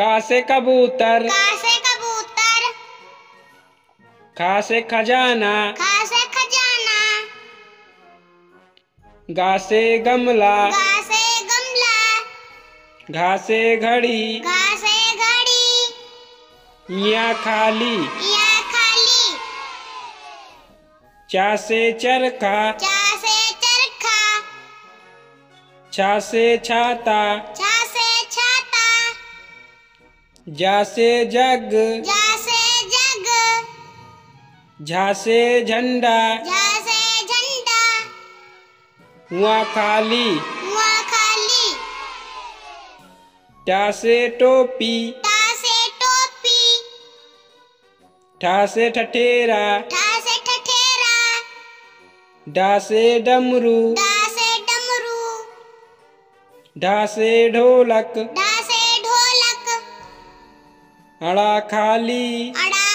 का से कबूतर। का से कबूतर। खा से खजाना। खा से खजाना। गा से गमला। गा से गमला। घा से घड़ी। घा से घड़ी। या खाली। या खाली। चा से चरखा। चा से चरखा। छा से छाता। छा छाता जा से जग जा से जग झा से झंडा झा से झंडा हुआ खाली हुआ खाली टा से टोपी टा से टोपी ठा से ठठेरा ठा से ठठेरा डा से डमरू डा से डमरू ढा से ढोलक ढोलक अड़ा खाली। अड़ा